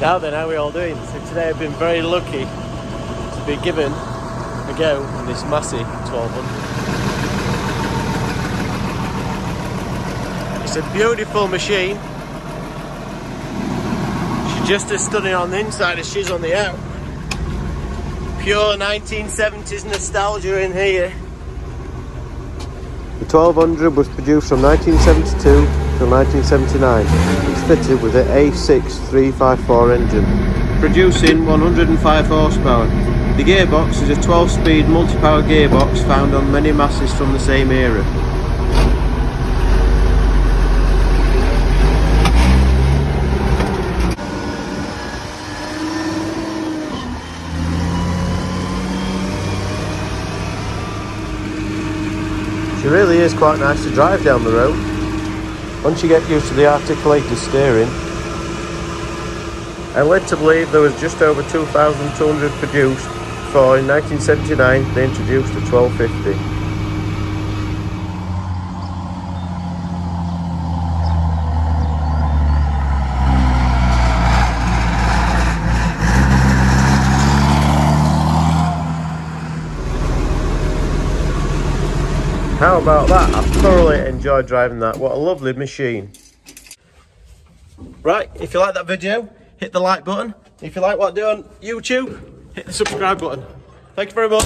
Now then, how are we all doing? So today I've been very lucky to be given a go on this Massey 1200. It's a beautiful machine. She's just as stunning on the inside as she's on the out. Pure 1970s nostalgia in here. The 1200 was produced from 1972 to 1979. It's fitted with an A6354 engine, producing 105 horsepower. The gearbox is a 12-speed multi-power gearbox found on many Masseys from the same era. She really is quite nice to drive down the road. Once you get used to the articulated steering. I'm led to believe there was just over 2,200 produced, for in 1979 they introduced the 1250. How about that? I thoroughly enjoyed driving that. What a lovely machine. Right, if you like that video, hit the like button. If you like what I do on YouTube, hit the subscribe button. Thank you very much.